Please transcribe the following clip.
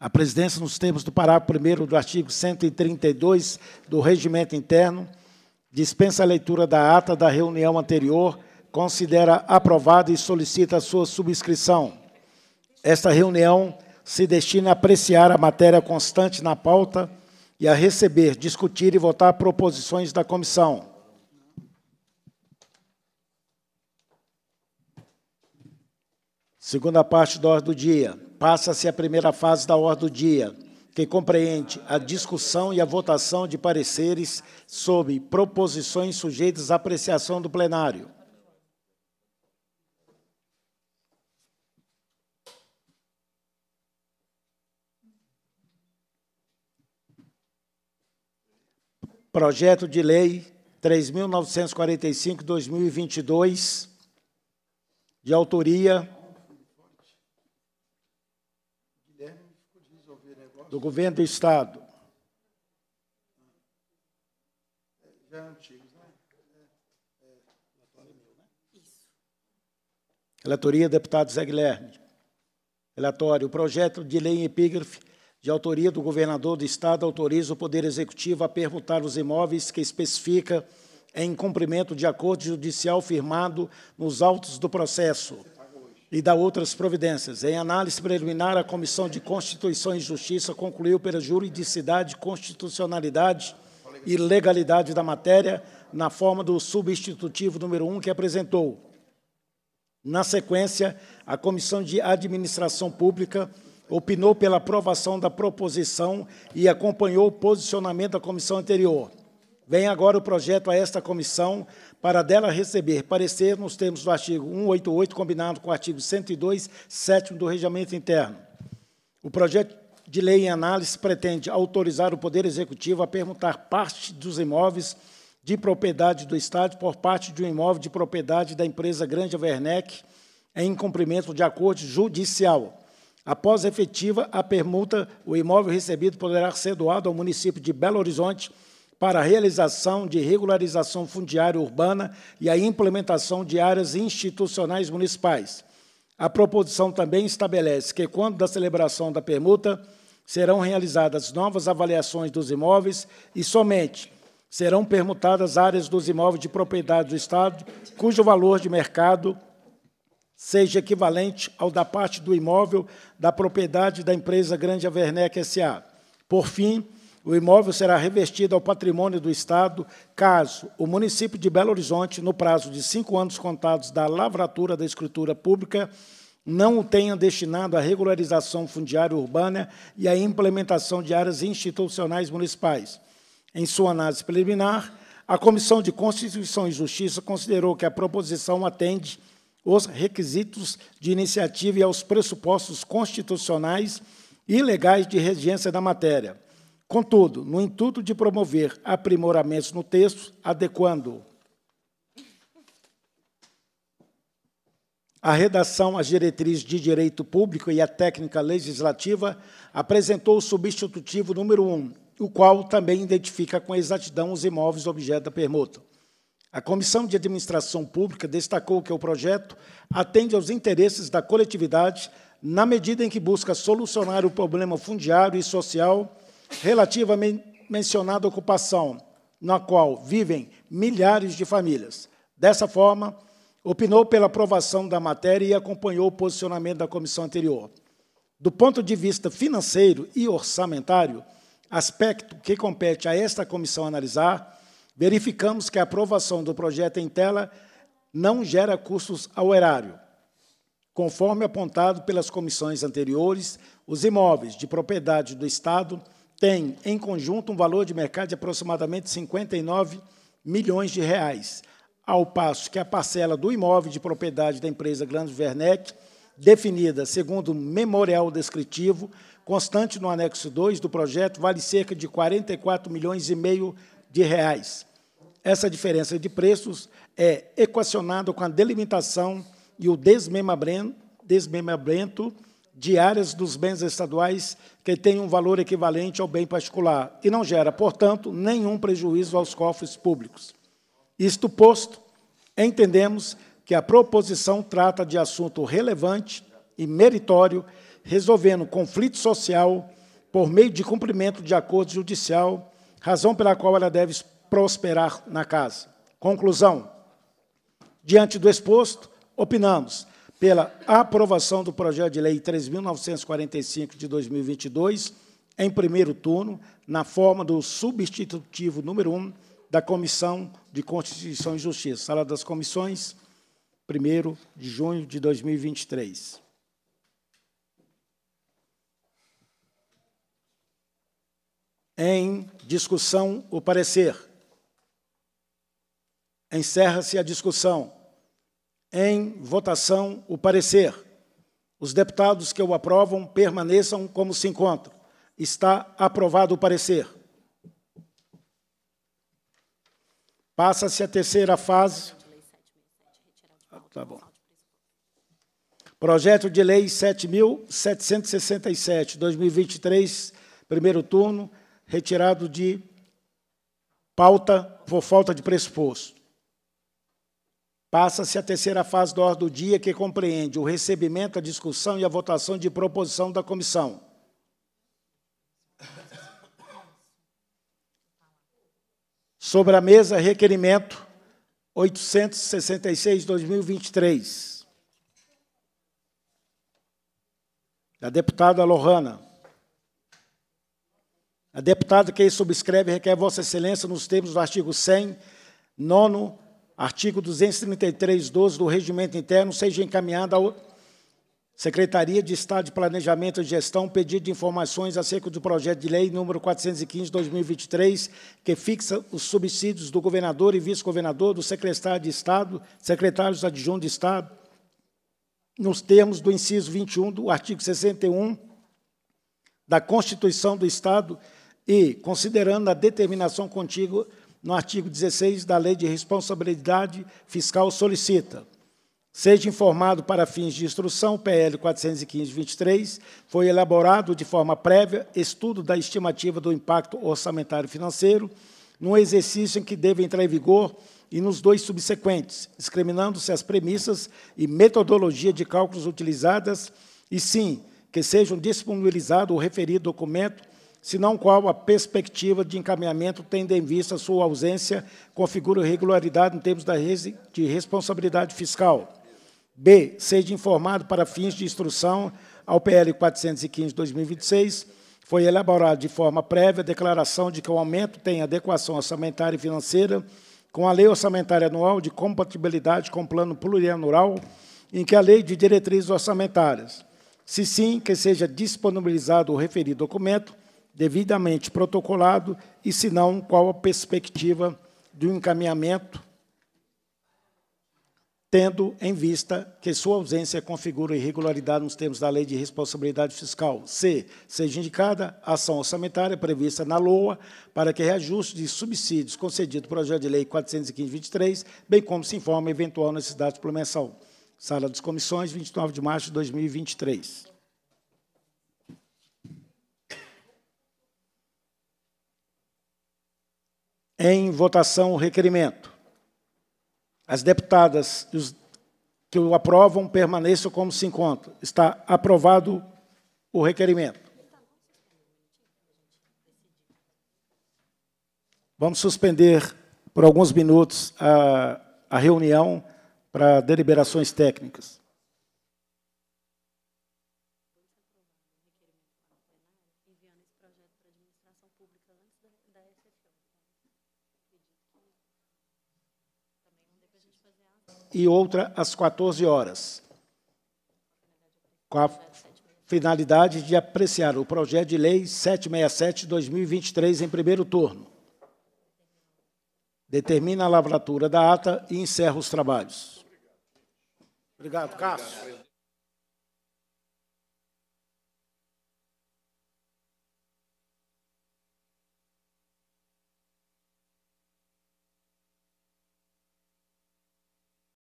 A presidência, nos termos do parágrafo 1 do artigo 132 do Regimento Interno, dispensa a leitura da ata da reunião anterior, considera aprovada e solicita sua subscrição. Esta reunião se destina a apreciar a matéria constante na pauta e a receber, discutir e votar proposições da comissão. Segunda parte da ordem do dia. Passa-se a primeira fase da ordem do dia, que compreende a discussão e a votação de pareceres sobre proposições sujeitas à apreciação do plenário. Projeto de Lei 3.945-2022, de autoria do Governo do Estado. Já é né? Relatoria, deputado Zé Guilherme. Relatório. O projeto de lei em epígrafe de autoria do governador do Estado autoriza o Poder Executivo a permutar os imóveis que especifica em cumprimento de acordo judicial firmado nos autos do processo e da outras providências. Em análise preliminar, a Comissão de Constituição e Justiça concluiu pela juridicidade, constitucionalidade e legalidade da matéria na forma do substitutivo número 1 que apresentou. Na sequência, a Comissão de Administração Pública opinou pela aprovação da proposição e acompanhou o posicionamento da comissão anterior. Vem agora o projeto a esta comissão para dela receber parecer nos termos do artigo 188, combinado com o artigo 102, sétimo do Regimento Interno. O projeto de lei em análise pretende autorizar o Poder Executivo a permutar parte dos imóveis de propriedade do Estado por parte de um imóvel de propriedade da empresa Grande Werneck em cumprimento de acordo judicial. Após efetiva a permuta, o imóvel recebido poderá ser doado ao município de Belo Horizonte para a realização de regularização fundiária urbana e a implementação de áreas institucionais municipais. A proposição também estabelece que, quando da celebração da permuta, serão realizadas novas avaliações dos imóveis e somente serão permutadas áreas dos imóveis de propriedade do Estado cujo valor de mercado seja equivalente ao da parte do imóvel da propriedade da empresa Grande Avernec S.A. Por fim, o imóvel será revestido ao patrimônio do Estado caso o município de Belo Horizonte, no prazo de cinco anos contados da lavratura da escritura pública, não o tenha destinado à regularização fundiária urbana e à implementação de áreas institucionais municipais. Em sua análise preliminar, a Comissão de Constituição e Justiça considerou que a proposição atende os requisitos de iniciativa e aos pressupostos constitucionais e legais de regência da matéria Contudo, no intuito de promover aprimoramentos no texto, adequando a redação às diretrizes de direito público e a técnica legislativa, apresentou o substitutivo número 1, o qual também identifica com exatidão os imóveis objeto da permuta. A Comissão de Administração Pública destacou que o projeto atende aos interesses da coletividade na medida em que busca solucionar o problema fundiário e social relativa à mencionada ocupação, na qual vivem milhares de famílias. Dessa forma, opinou pela aprovação da matéria e acompanhou o posicionamento da comissão anterior. Do ponto de vista financeiro e orçamentário, aspecto que compete a esta comissão analisar, verificamos que a aprovação do projeto em tela não gera custos ao erário. Conforme apontado pelas comissões anteriores, os imóveis de propriedade do Estado tem, em conjunto, um valor de mercado de aproximadamente 59 milhões de reais, ao passo que a parcela do imóvel de propriedade da empresa Grandes Werneck, definida segundo o memorial descritivo, constante no anexo 2 do projeto, vale cerca de 44 milhões e meio de reais. Essa diferença de preços é equacionada com a delimitação e o desmembramento, áreas dos bens estaduais que têm um valor equivalente ao bem particular e não gera, portanto, nenhum prejuízo aos cofres públicos. Isto posto, entendemos que a proposição trata de assunto relevante e meritório resolvendo conflito social por meio de cumprimento de acordo judicial, razão pela qual ela deve prosperar na casa. Conclusão. Diante do exposto, opinamos pela aprovação do projeto de lei 3.945 de 2022, em primeiro turno, na forma do substitutivo número 1 da Comissão de Constituição e Justiça, Sala das Comissões, 1 de junho de 2023. Em discussão, o parecer. Encerra-se a discussão. Em votação, o parecer. Os deputados que o aprovam permaneçam como se encontram. Está aprovado o parecer. Passa-se a terceira fase. Ah, tá bom. Projeto de Lei 7.767, 2023, primeiro turno, retirado de pauta por falta de pressuposto. Passa-se a terceira fase da ordem do dia, que compreende o recebimento, a discussão e a votação de proposição da comissão. Sobre a mesa, requerimento 866-2023. Da deputada Lohana. A deputada que subscreve requer Vossa Excelência, nos termos do artigo 100, nono, artigo 233, 12 do Regimento Interno, seja encaminhada ao Secretaria de Estado de Planejamento e Gestão, pedido de informações acerca do projeto de lei número 415/2023, que fixa os subsídios do governador e vice-governador, do secretário de Estado, secretários adjuntos de Estado, nos termos do inciso 21 do artigo 61 da Constituição do Estado e considerando a determinação contigo no artigo 16 da Lei de Responsabilidade Fiscal solicita Seja informado para fins de instrução, PL 415-23 foi elaborado de forma prévia estudo da estimativa do impacto orçamentário financeiro, num exercício em que deve entrar em vigor e nos dois subsequentes, discriminando-se as premissas e metodologia de cálculos utilizadas, e sim, que sejam disponibilizado o referido documento, senão qual a perspectiva de encaminhamento, tendo em vista sua ausência, configura irregularidade em termos de responsabilidade fiscal B. Seja informado para fins de instrução ao PL 415-2026, foi elaborado de forma prévia a declaração de que o aumento tem adequação orçamentária e financeira com a Lei Orçamentária Anual de Compatibilidade com o Plano Plurianual, em que a Lei de Diretrizes Orçamentárias. Se sim, que seja disponibilizado o referido documento, devidamente protocolado, e se não, qual a perspectiva do encaminhamento tendo em vista que sua ausência configura irregularidade nos termos da Lei de Responsabilidade Fiscal. C. Seja indicada a ação orçamentária prevista na LOA para que reajuste de subsídios concedido pelo projeto de lei 415-23, bem como se informe eventual necessidade de implementação. Sala das Comissões, 29 de março de 2023. Em votação, o requerimento. As deputadas que o aprovam permaneçam como se encontram. Está aprovado o requerimento. Vamos suspender por alguns minutos a, a reunião para deliberações técnicas. E outra às 14 horas, com a finalidade de apreciar o projeto de lei 767-2023 em primeiro turno. Determina a lavratura da ata e encerra os trabalhos. Obrigado, Cássio.